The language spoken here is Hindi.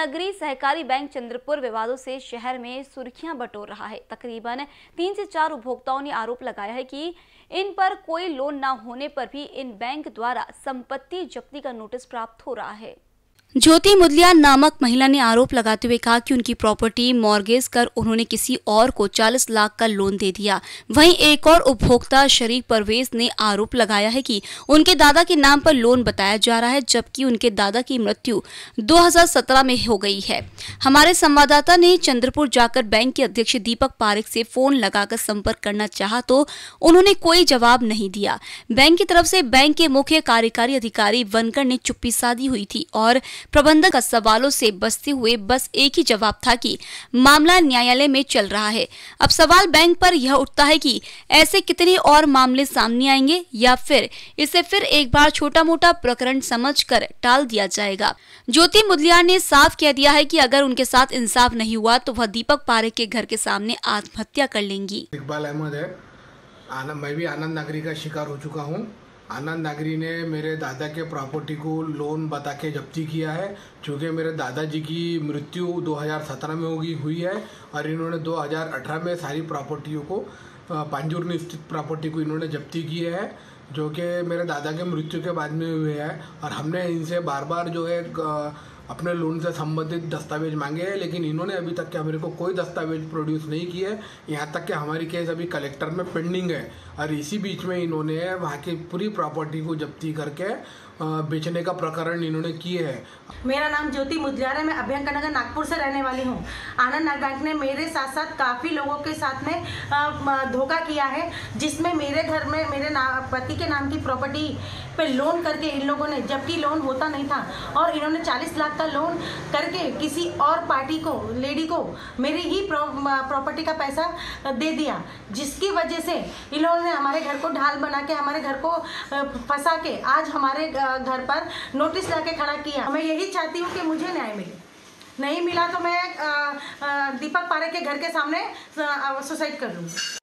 नगरी सहकारी बैंक चंद्रपुर विवादों से शहर में सुर्खियाँ बटोर रहा है। तकरीबन तीन से चार उपभोक्ताओं ने आरोप लगाया है कि इन पर कोई लोन न होने पर भी इन बैंक द्वारा संपत्ति जब्ती का नोटिस प्राप्त हो रहा है। ज्योति मुदलिया नामक महिला ने आरोप लगाते हुए कहा कि उनकी प्रॉपर्टी मॉर्गेज कर उन्होंने किसी और को 40 लाख का लोन दे दिया। वहीं एक और उपभोक्ता शरीक परवेज ने आरोप लगाया है कि उनके दादा के नाम पर लोन बताया जा रहा है, जबकि उनके दादा की मृत्यु 2017 में हो गई है। हमारे संवाददाता ने चंद्रपुर जाकर बैंक के अध्यक्ष दीपक पारिक से फ़ोन लगाकर संपर्क करना चाह तो उन्होंने कोई जवाब नहीं दिया। बैंक की तरफ़ से बैंक के मुख्य कार्यकारी अधिकारी वनकर ने चुप्पी साधी हुई थी और प्रबंधक सवालों से बचते हुए बस एक ही जवाब था कि मामला न्यायालय में चल रहा है। अब सवाल बैंक पर यह उठता है कि ऐसे कितने और मामले सामने आएँगे या फिर इसे फिर एक बार छोटा मोटा प्रकरण समझकर टाल दिया जाएगा? ज्योति मुदलियार ने साफ़ कह दिया है की अगर उनके साथ इंसाफ नहीं हुआ तो वह दीपक पारे के घर के सामने आत्महत्या कर लेंगी। इकबाल अहमद है। आनंद मैं भी आनंद नगरी का शिकार हो चुका हूँ। आनंद नागरी ने मेरे दादा के प्रॉपर्टी को लोन बता के जब्ती किया है, चूँकि मेरे दादाजी की मृत्यु 2017 में होगी, हुई है, और इन्होंने 2018 में सारी प्रॉपर्टियों को पांजूर स्थित प्रॉपर्टी को इन्होंने जब्ती की है, जो कि मेरे दादा के मृत्यु के बाद में हुए है, और हमने इनसे बार बार जो है अपने लोन से संबंधित दस्तावेज़ मांगे हैं, लेकिन इन्होंने अभी तक क्या मेरे को कोई दस्तावेज़ प्रोड्यूस नहीं किए यहाँ तक कि हमारी केस अभी कलेक्टर में पेंडिंग है। और इसी बीच में इन्होंने वहाँ की पूरी प्रॉपर्टी को जब्ती करके बेचने का प्रकरण इन्होंने किए है। मेरा नाम ज्योति मुदलियार है, मैं अभ्यंकर नगर नागपुर से रहने वाली हूँ। आनंद नाग बैंक ने मेरे साथ साथ काफ़ी लोगों के साथ में धोखा किया है, जिसमें मेरे घर में, मेरे पति के नाम की प्रॉपर्टी पे लोन करके इन लोगों ने, जबकि लोन होता नहीं था, और इन्होंने 40 लाख का लोन करके किसी और पार्टी को लेडी को मेरी ही प्रॉपर्टी का पैसा दे दिया, जिसकी वजह से इन्होंने हमारे घर को ढाल बना के, हमारे घर को फंसा के आज हमारे घर पर नोटिस ला खड़ा किया। मैं यही चाहती हूँ कि मुझे न्याय मिले। नहीं मिला तो मैं दीपक पारे के घर के सामने सुसाइड कर लूँगी